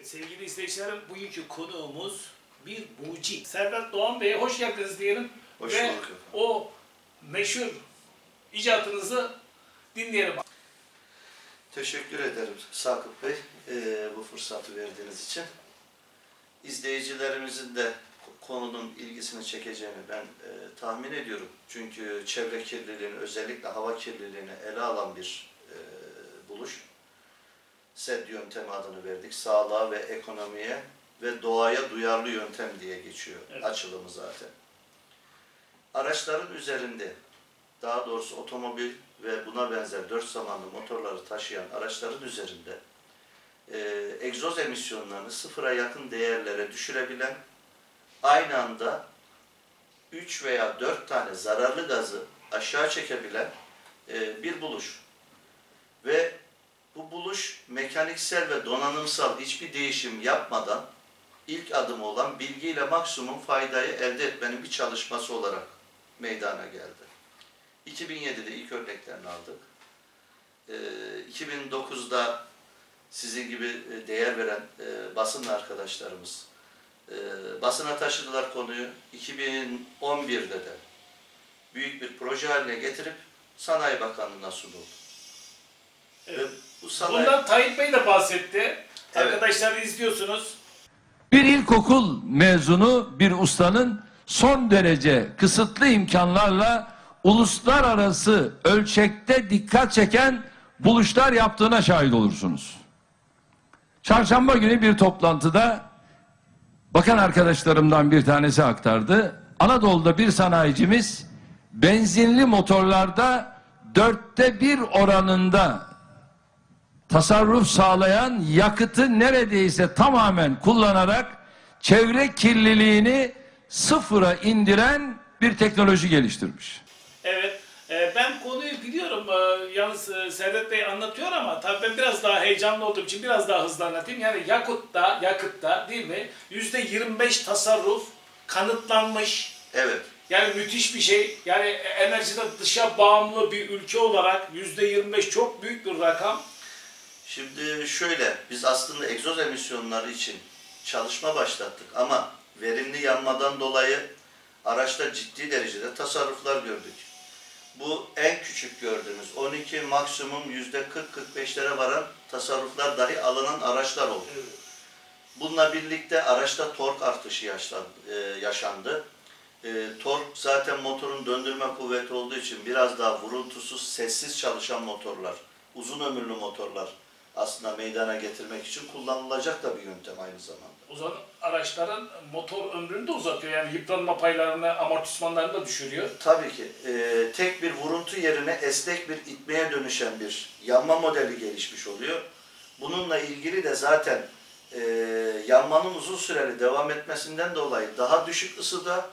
Evet sevgili izleyicilerim bugünkü konuğumuz bir mucit. Serdar Doğan Bey'e hoş geldiniz diyelim. Hoş Ve bulduk efendim. o meşhur icatınızı dinleyelim. Teşekkür ederim Sakıp Bey eee, bu fırsatı verdiğiniz için. İzleyicilerimizin de konunun ilgisini çekeceğini ben eee, tahmin ediyorum. Çünkü çevre kirliliğini, özellikle hava kirliliğini ele alan bir. SED yöntemi adını verdik. Sağlığa ve ekonomiye ve doğaya duyarlı yöntem diye geçiyor Evet. açılımı zaten. Araçların üzerinde daha doğrusu otomobil ve buna benzer dört zamanlı motorları taşıyan araçların üzerinde e, egzoz emisyonlarını sıfıra yakın değerlere düşürebilen, aynı anda 3 veya 4 tane zararlı gazı aşağı çekebilen e, bir buluş. Ve bu buluş mekaniksel ve donanımsal hiçbir değişim yapmadan ilk adımı olan bilgiyle maksimum faydayı elde etmenin bir çalışması olarak meydana geldi. 2007'de ilk örneklerini aldık. Ee, 2009'da sizin gibi e, değer veren e, basın arkadaşlarımız e, basına taşıdılar konuyu. 2011'de de büyük bir proje haline getirip Sanayi Bakanlığı'na sunuldu. Ve Evet. Sanayi... Bundan Tayyip Bey de bahsetti. Evet. Arkadaşlar izliyorsunuz. Bir ilkokul mezunu bir ustanın son derece kısıtlı imkanlarla uluslararası ölçekte dikkat çeken buluşlar yaptığına şahit olursunuz. Çarşamba günü bir toplantıda bakan arkadaşlarımdan bir tanesi aktardı. Anadolu'da bir sanayicimiz benzinli motorlarda dörtte bir oranında tasarruf sağlayan yakıtı neredeyse tamamen kullanarak çevre kirliliğini sıfıra indiren bir teknoloji geliştirmiş. Evet. e, ben konuyu biliyorum. E, yalnız e, Servet Bey anlatıyor ama tabii ben biraz daha heyecanlı olduğum için biraz daha hızlı anlatayım. Yani yakıtta, yakıtta değil mi? Yüzde 25 tasarruf kanıtlanmış. Evet. Yani müthiş bir şey. Yani enerjide dışa bağımlı bir ülke olarak yüzde 25 çok büyük bir rakam. Şimdi şöyle, biz aslında egzoz emisyonları için çalışma başlattık ama verimli yanmadan dolayı araçta ciddi derecede tasarruflar gördük. Bu en küçük gördüğümüz 12 maksimum yüzde 40-45'lere varan tasarruflar dahi alınan araçlar oldu. Bununla birlikte araçta tork artışı e, yaşandı. E, tork zaten motorun döndürme kuvveti olduğu için biraz daha vuruntusuz, sessiz çalışan motorlar, uzun ömürlü motorlar aslında meydana getirmek için kullanılacak da bir yöntem aynı zamanda. O zaman araçların motor ömrünü de uzatıyor. Yani yıpranma paylarını, amortismanlarını da düşürüyor. Tabii ki e, tek bir vuruntu yerine esnek bir itmeye dönüşen bir yanma modeli gelişmiş oluyor. Bununla ilgili de zaten e, yanmanın uzun süreli devam etmesinden dolayı daha düşük ısıda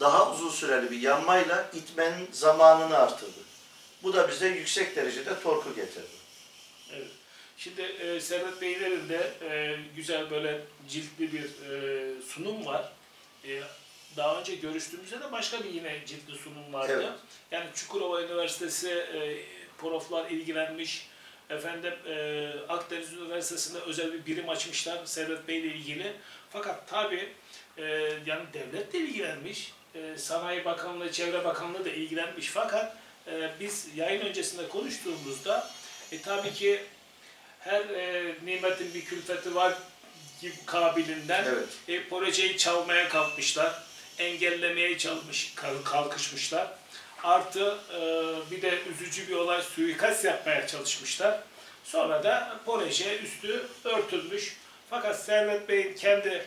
daha uzun süreli bir yanmayla itmenin zamanını artırdı. Bu da bize yüksek derecede torku getirdi. Evet. Şimdi e, Servet Beylerin de e, güzel böyle ciltli bir e, sunum var. E, daha önce görüştüğümüzde de başka bir yine ciltli sunum vardı. Evet. Yani Çukurova Üniversitesi e, proflar ilgilenmiş. Efendim e, Akdeniz Üniversitesi'nde özel bir birim açmışlar Servet Bey ile ilgili. Fakat tabii e, yani devlet de ilgilenmiş. E, Sanayi Bakanlığı, Çevre Bakanlığı da ilgilenmiş. Fakat e, biz yayın öncesinde konuştuğumuzda e, tabii ki her e, nimetin bir külfeti var gibi kabilinden Evet. e, projeyi çalmaya kalkmışlar. Engellemeye çalmış, kal- kalkışmışlar. Artı e, bir de üzücü bir olay suikast yapmaya çalışmışlar. Sonra da proje üstü örtülmüş. Fakat Servet Bey'in kendi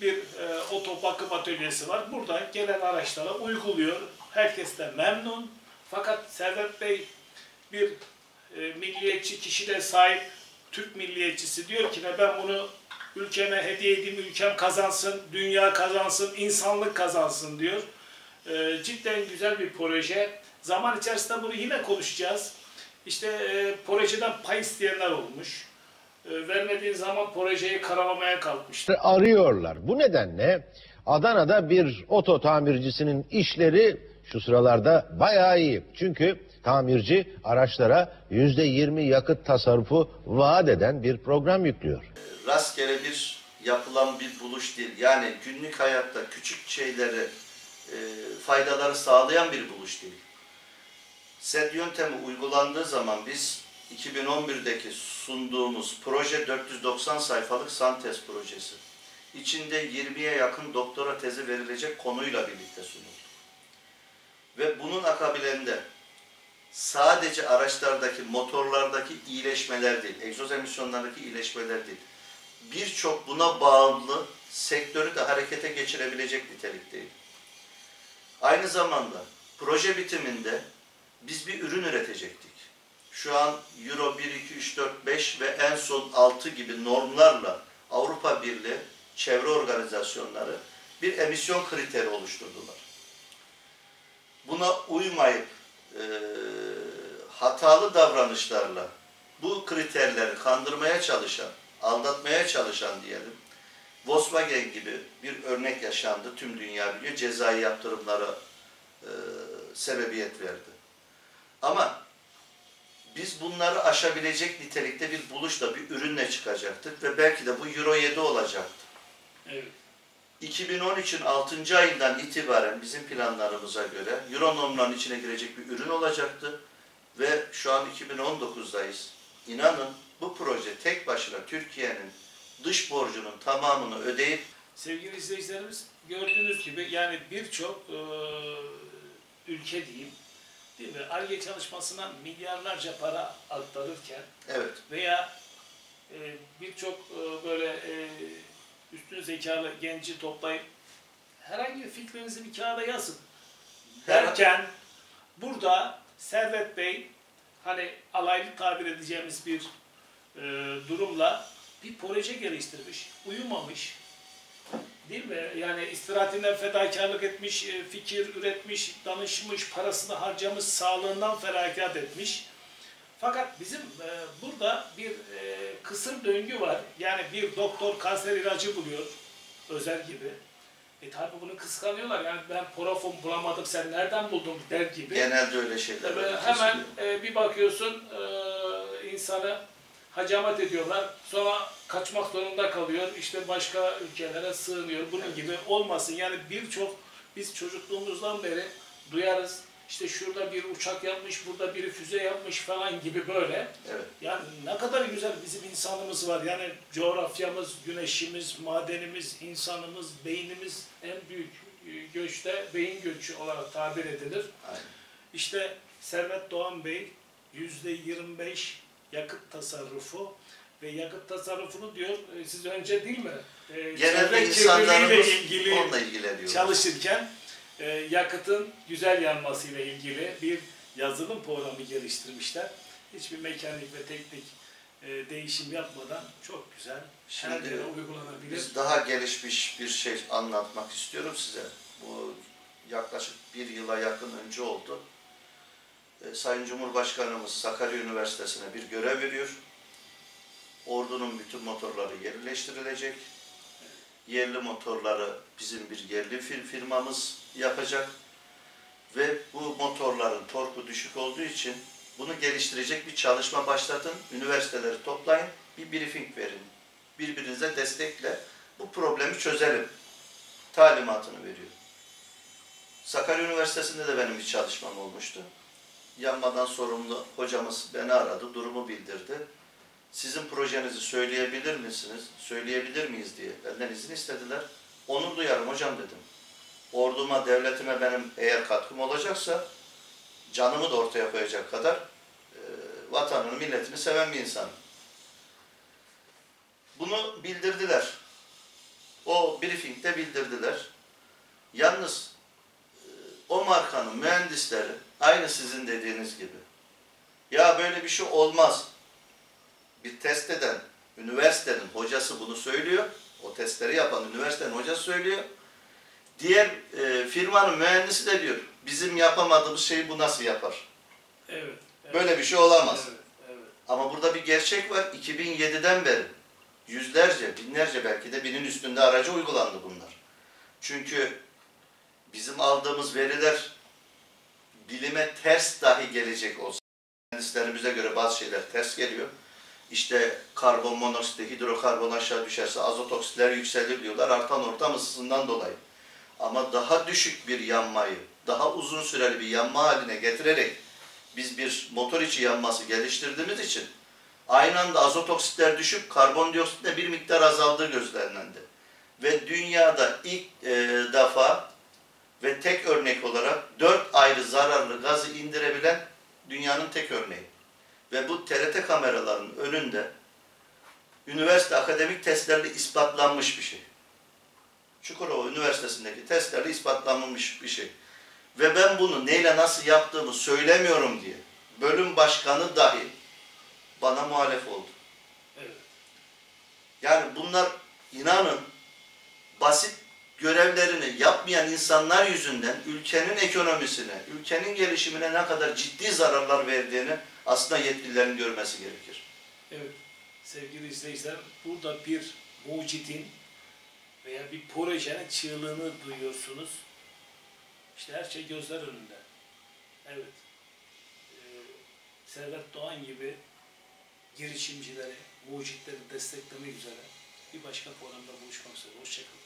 bir e, oto bakım atölyesi var. Buradan gelen araçlara uyguluyor. Herkes de memnun. Fakat Servet Bey bir e, milliyetçi kişiliğe sahip Türk milliyetçisi diyor ki ne ben bunu ülkeme hediye edeyim, ülkem kazansın, dünya kazansın, insanlık kazansın diyor. E, cidden güzel bir proje. Zaman içerisinde bunu yine konuşacağız. İşte e, projeden pay isteyenler olmuş. E, vermediğin zaman projeyi karalamaya kalkmış. arıyorlar. Bu nedenle Adana'da bir oto tamircisinin işleri şu sıralarda bayağı iyi. Çünkü tamirci araçlara %20 yakıt tasarrufu vaat eden bir program yüklüyor. rastgele bir yapılan bir buluş değil. Yani günlük hayatta küçük şeyleri, e, faydaları sağlayan bir buluş değil. SED yöntemi uygulandığı zaman biz 2011'deki sunduğumuz proje 490 sayfalık Santes projesi. İçinde 20'ye yakın doktora tezi verilecek konuyla birlikte sunuldu. Ve bunun akabilinde sadece araçlardaki, motorlardaki iyileşmeler değil, egzoz emisyonlarındaki iyileşmeler değil, birçok buna bağımlı sektörü de harekete geçirebilecek nitelikteydi. Aynı zamanda proje bitiminde biz bir ürün üretecektik. Şu an Euro 1, 2, 3, 4, 5 ve en son 6 gibi normlarla Avrupa Birliği çevre organizasyonları bir emisyon kriteri oluşturdular. Buna uymayıp e, hatalı davranışlarla bu kriterleri kandırmaya çalışan, aldatmaya çalışan diyelim, Volkswagen gibi bir örnek yaşandı. Tüm dünya biliyor. Cezai yaptırımlara e, sebebiyet verdi. Ama biz bunları aşabilecek nitelikte bir buluşla, bir ürünle çıkacaktık ve belki de bu Euro 7 olacaktı. Evet. 2013'ün 6. ayından itibaren bizim planlarımıza göre Euro normlarının içine girecek bir ürün olacaktı. Ve şu an 2019'dayız. İnanın bu proje tek başına Türkiye'nin dış borcunun tamamını ödeyip Sevgili izleyicilerimiz gördüğünüz gibi yani birçok e, ülke diyeyim değil mi? ARGE çalışmasına milyarlarca para aktarırken evet veya e, birçok e, böyle e, üstün zekalı genci toplayıp herhangi bir fikrinizi bir kağıda yazın derken burada Servet Bey hani alaylı tabir edeceğimiz bir e, durumla bir proje geliştirmiş, uyumamış. Değil mi? Yani istirahatinden fedakarlık etmiş, e, fikir üretmiş, danışmış, parasını harcamış, sağlığından feragat etmiş. Fakat bizim e, burada bir e, kısır döngü var. Yani bir doktor kanser ilacı buluyor, özel gibi. E tabi bunu kıskanıyorlar. Yani ben porofon bulamadık, sen nereden buldun der gibi. genelde öyle şeyler var. hemen e, bir bakıyorsun e, insanı hacamat ediyorlar. Sonra kaçmak zorunda kalıyor. İşte başka ülkelere sığınıyor. Bunun gibi olmasın. Yani birçok biz çocukluğumuzdan beri duyarız. İşte şurada bir uçak yapmış, burada biri füze yapmış falan gibi böyle. Evet. Yani ne kadar güzel bizim insanımız var. Yani coğrafyamız, güneşimiz, madenimiz, insanımız, beynimiz en büyük e, göçte beyin göçü olarak tabir edilir. Aynen. İşte Servet Doğan Bey yüzde 25 yakıt tasarrufu ve yakıt tasarrufunu diyor e, siz önce değil mi? E, Genelde insanlarımız ilgili onunla ilgileniyor. çalışırken e, yakıtın güzel yanmasıyla ilgili bir yazılım programı geliştirmişler. Hiçbir mekanik ve teknik e, değişim yapmadan çok güzel her Şimdi yere uygulanabilir. Biz daha gelişmiş bir şey anlatmak istiyorum size. Bu yaklaşık bir yıla yakın önce oldu. E, Sayın Cumhurbaşkanımız Sakarya Üniversitesi'ne bir görev veriyor. Ordunun bütün motorları yerleştirilecek. Yerli motorları bizim bir yerli fir- firmamız yapacak. Ve bu motorların torku düşük olduğu için bunu geliştirecek bir çalışma başlatın. Üniversiteleri toplayın, bir briefing verin. Birbirinize destekle bu problemi çözelim. Talimatını veriyor. Sakarya Üniversitesi'nde de benim bir çalışmam olmuştu. Yanmadan sorumlu hocamız beni aradı, durumu bildirdi. Sizin projenizi söyleyebilir misiniz, söyleyebilir miyiz diye benden izin istediler. Onu duyarım hocam dedim. Orduma, devletime benim eğer katkım olacaksa canımı da ortaya koyacak kadar e, vatanını, milletini seven bir insanım. Bunu bildirdiler. O briefingde bildirdiler. Yalnız e, o markanın mühendisleri aynı sizin dediğiniz gibi. Ya böyle bir şey olmaz. Bir test eden üniversitenin hocası bunu söylüyor. O testleri yapan üniversitenin hocası söylüyor. Diğer e, firmanın mühendisi de diyor. Bizim yapamadığımız şeyi bu nasıl yapar? Evet. evet. Böyle bir şey olamaz. Evet, evet. Ama burada bir gerçek var. 2007'den beri yüzlerce, binlerce belki de binin üstünde araca uygulandı bunlar. Çünkü bizim aldığımız veriler bilime ters dahi gelecek olsa, mühendislerimize göre bazı şeyler ters geliyor. İşte karbon monoksiti, hidrokarbon aşağı düşerse azot oksitler yükselir diyorlar artan ortam ısısından dolayı. Ama daha düşük bir yanmayı, daha uzun süreli bir yanma haline getirerek biz bir motor içi yanması geliştirdiğimiz için aynı anda azot oksitler düşüp karbondioksit de bir miktar azaldığı gözlemlendi. Ve dünyada ilk e, defa ve tek örnek olarak dört ayrı zararlı gazı indirebilen dünyanın tek örneği. Ve bu TRT kameralarının önünde üniversite akademik testlerle ispatlanmış bir şey. Çukurova Üniversitesi'ndeki testlerle ispatlanmış bir şey. Ve ben bunu neyle nasıl yaptığımı söylemiyorum diye bölüm başkanı dahi bana muhalef oldu. Evet. Yani bunlar inanın basit görevlerini yapmayan insanlar yüzünden ülkenin ekonomisine, ülkenin gelişimine ne kadar ciddi zararlar verdiğini aslında yetkililerin görmesi gerekir. Evet. Sevgili izleyiciler, burada bir mucidin veya bir projenin çığlığını duyuyorsunuz. İşte her şey gözler önünde. Evet. Ee, Servet Doğan gibi girişimcileri, mucitleri desteklemek üzere bir başka programda buluşmak üzere. Hoşçakalın.